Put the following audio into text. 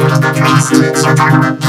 Thank you.